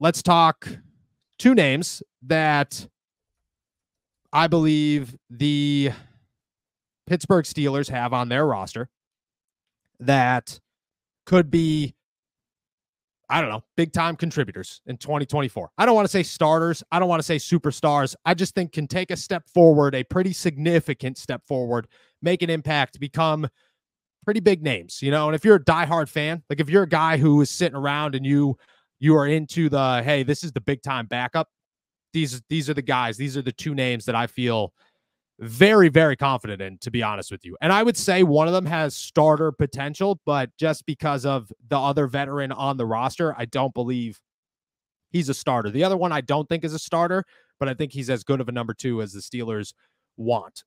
let's talk two names that I believe the Pittsburgh Steelers have on their roster that could be I don't know, big time contributors in 2024. I don't want to say starters. I don't want to say superstars. I just think can take a step forward, a pretty significant step forward, make an impact, become pretty big names, you know. And if you're a diehard fan, like if you're a guy who is sitting around and you you are into the hey, this is the big time backup, these these are the guys, these are the two names that I feel very, very confident in, to be honest with you. And I would say one of them has starter potential, but just because of the other veteran on the roster, I don't believe he's a starter. The other one I don't think is a starter, but I think he's as good of a number two as the Steelers want.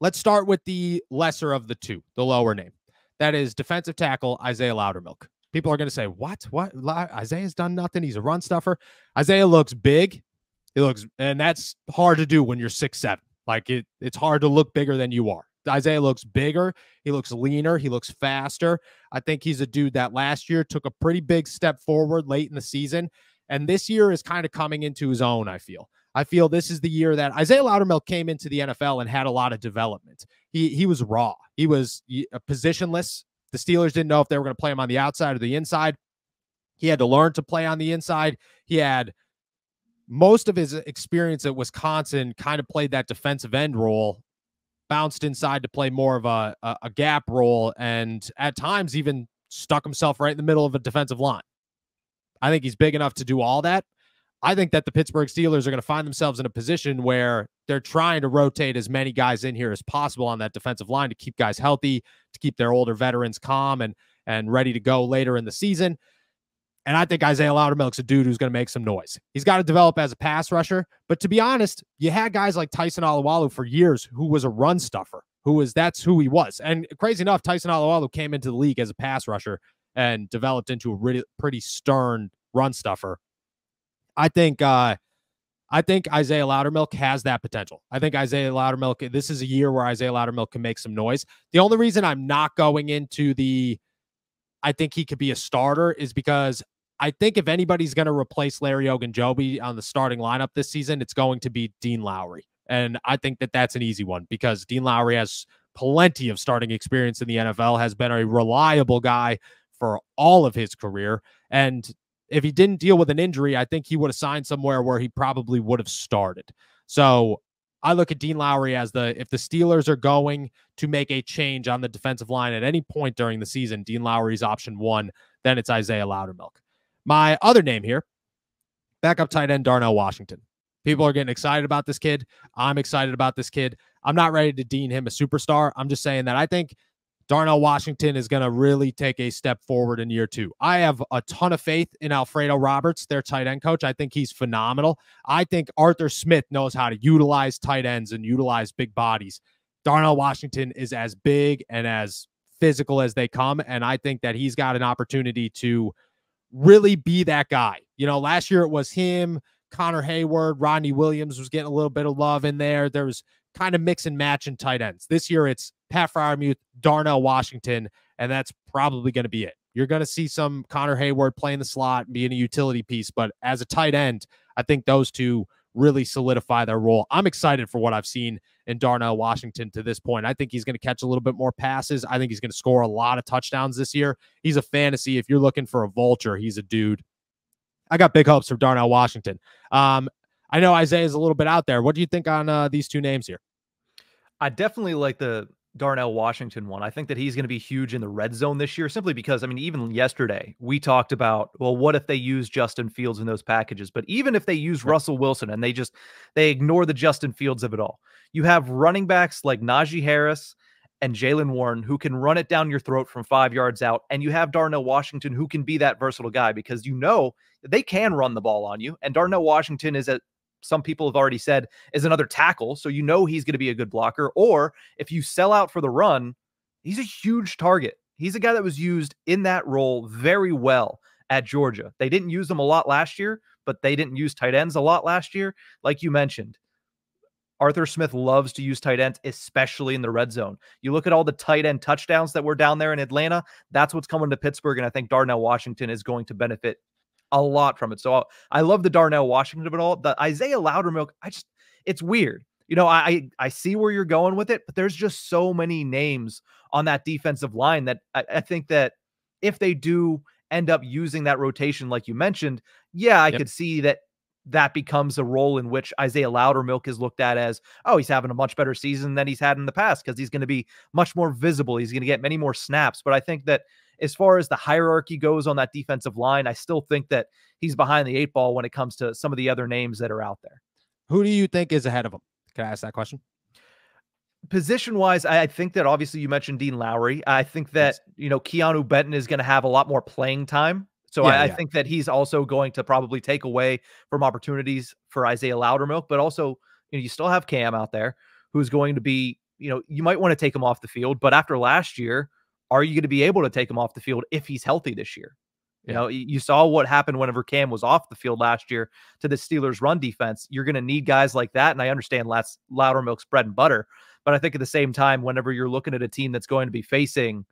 Let's start with the lesser of the two, the lower name. That is defensive tackle Isaiahh Loudermilk. People are going to say, "What? What? Isaiahh's done nothing. He's a run stuffer." Isaiahh looks big. He looks, and that's hard to do when you're six seven. Like it, it's hard to look bigger than you are. Isaiahh looks bigger. He looks leaner. He looks faster. I think he's a dude that last year took a pretty big step forward late in the season. And this year is kind of coming into his own, I feel. I feel this is the year that Isaiahh Loudermilk came into the NFL and had a lot of development. He he was raw. He was a positionless. The Steelers didn't know if they were going to play him on the outside or the inside. He had to learn to play on the inside. He had most of his experience at Wisconsin kind of played that defensive end role, bounced inside to play more of a, a, a gap role, and at times even stuck himself right in the middle of a defensive line. I think he's big enough to do all that. I think that the Pittsburgh Steelers are going to find themselves in a position where they're trying to rotate as many guys in here as possible on that defensive line to keep guys healthy, to keep their older veterans calm and and ready to go later in the season. And I think Isaiahh Loudermilk's a dude who's going to make some noise. He's got to develop as a pass rusher. But to be honest, you had guys like Tyson Alualu for years who was a run stuffer, who was that's who he was. And crazy enough, Tyson Alualu came into the league as a pass rusher and developed into a really pretty stern run stuffer I think uh I think Isaiahh Loudermilk has that potential. I think Isaiahh Loudermilk, this is a year where Isaiahh Loudermilk can make some noise. The only reason I'm not going into the I think he could be a starter is because I think if anybody's going to replace Larry Ogunjobi on the starting lineup this season, it's going to be Dean Lowry. And I think that that's an easy one because Dean Lowry has plenty of starting experience in the NFL, has been a reliable guy for all of his career. And if he didn't deal with an injury, I think he would have signed somewhere where he probably would have started. So I look at Dean Lowry as the if the Steelers are going to make a change on the defensive line at any point during the season, Dean Lowry's option one, then it's Isaiahh Loudermilk. My other name here, backup tight end Darnell Washington. People are getting excited about this kid. I'm excited about this kid. I'm not ready to deem him a superstar. I'm just saying that I think Darnell Washington is going to really take a step forward in year two. I have a ton of faith in Alfredo Roberts, their tight end coach. I think he's phenomenal. I think Arthur Smith knows how to utilize tight ends and utilize big bodies. Darnell Washington is as big and as physical as they come. And I think that he's got an opportunity to really be that guy. You know, last year it was him, Connor Heyward, Rodney Williams was getting a little bit of love in there. There was kind of mix and match in tight ends. This year it's Pat Freiermuth, Darnell Washington, and that's probably going to be it. You're going to see some Connor Heyward playing the slot being a utility piece, but as a tight end, I think those two really solidify their role. I'm excited for what I've seen in Darnell Washington to this point. I think he's going to catch a little bit more passes. I think he's going to score a lot of touchdowns this year. He's a fantasy. If you're looking for a vulture, he's a dude. I got big hopes for Darnell Washington. Um, I know Isaiahh's a little bit out there. What do you think on uh, these two names here? I definitely like the Darnell Washington one. I think that he's going to be huge in the red zone this year simply because, I mean, even yesterday we talked about, well, what if they use Justin Fields in those packages? But even if they use. Russell Wilson and they just, they ignore the Justin Fields of it all, you have running backs like Najee Harris and Jaylen Warren who can run it down your throat from five yards out. And you have Darnell Washington who can be that versatile guy because you know they can run the ball on you. And Darnell Washington is a some people have already said is another tackle. So you know he's going to be a good blocker. Or if you sell out for the run, he's a huge target. He's a guy that was used in that role very well at Georgia. They didn't use him a lot last year, but they didn't use tight ends a lot last year. Like you mentioned, Arthur Smith loves to use tight ends, especially in the red zone. You look at all the tight end touchdowns that were down there in Atlanta. That's what's coming to Pittsburgh. And I think Darnell Washington is going to benefit a lot from it. So I'll, I love the Darnell Washington of it all. The Isaiahh Loudermilk, I just it's weird. You know, I I see where you're going with it, but there's just so many names on that defensive line that I, I think that if they do end up using that rotation, like you mentioned, yeah, I yep. could see that that becomes a role in which Isaiahh Loudermilk is looked at as, oh, he's having a much better season than he's had in the past because he's going to be much more visible. He's going to get many more snaps. But I think that as far as the hierarchy goes on that defensive line, I still think that he's behind the eight ball when it comes to some of the other names that are out there. Who do you think is ahead of him? Can I ask that question? Position wise, I think that obviously you mentioned Dean Lowry. I think that, yes. you know, Keanu Benton is going to have a lot more playing time so yeah, I, yeah. I, think that he's also going to probably take away from opportunities for Isaiahh Loudermilk, but also you, know, you still have Cam out there who's going to be, you know, you might want to take him off the field, but after last year, are you going to be able to take him off the field if he's healthy this year? You know, you saw what happened whenever Cam was off the field last year to the Steelers' run defense. You're going to need guys like that, and I understand less Loudermilk's bread and butter, but I think at the same time, whenever you're looking at a team that's going to be facing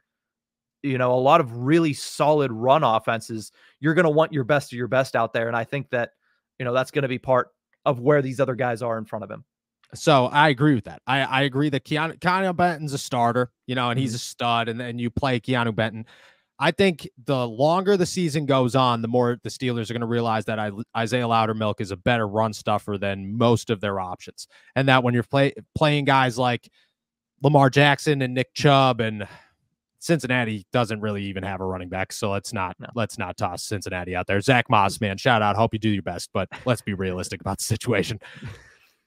you know, a lot of really solid run offenses, you're going to want your best of your best out there. And I think that, you know, that's going to be part of where these other guys are in front of him. So I agree with that. I, I agree that Keanu, Keanu Benton's a starter, you know, and he's mm-hmm. a stud, and then you play Keanu Benton. I think the longer the season goes on, the more the Steelers are going to realize that I, Isaiahh Loudermilk is a better run stuffer than most of their options, and that when you're play, playing guys like Lamar Jackson and Nick Chubb and Cincinnati doesn't really even have a running back, so let's not no. let's not toss Cincinnati out there. Zack Moss, man, shout out. Hope you do your best, but let's be realistic about the situation.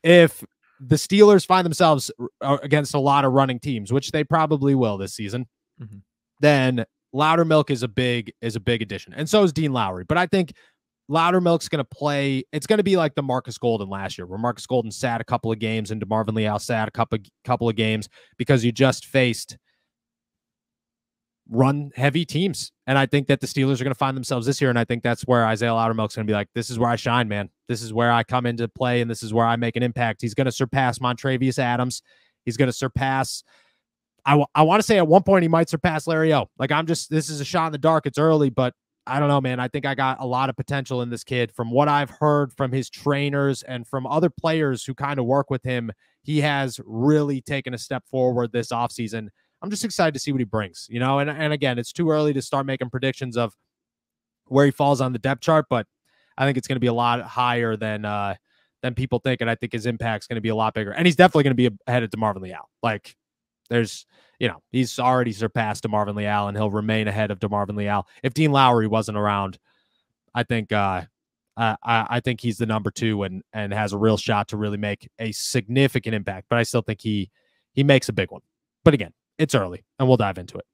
If the Steelers find themselves uh, against a lot of running teams, which they probably will this season, mm-hmm. then Loudermilk is a big is a big addition, and so is Dean Lowry. But I think Loudermilk's going to play. It's going to be like the Markus Golden last year, where Markus Golden sat a couple of games and DeMarvin Leal sat a couple couple of games because you just faced run heavy teams. And I think that the Steelers are going to find themselves this year. And I think that's where Isaiahh Loudermilk's going to be like, this is where I shine, man. This is where I come into play and this is where I make an impact. He's going to surpass Montravius Adams. He's going to surpass. I, w- I want to say at one point he might surpass Larry O. Like I'm just this is a shot in the dark. It's early, but I don't know, man. I think I got a lot of potential in this kid. From what I've heard from his trainers and from other players who kind of work with him, he has really taken a step forward this offseason. I'm just excited to see what he brings, you know. And and again, it's too early to start making predictions of where he falls on the depth chart, but I think it's going to be a lot higher than uh than people think, and I think his impact's going to be a lot bigger. And he's definitely going to be ahead of DeMarvin Leal. Like, there's you know he's already surpassed DeMarvin Leal, and he'll remain ahead of DeMarvin Leal. If Dean Lowry wasn't around, I think uh I, I think he's the number two and and has a real shot to really make a significant impact. But I still think he he makes a big one. But again, it's early and we'll dive into it.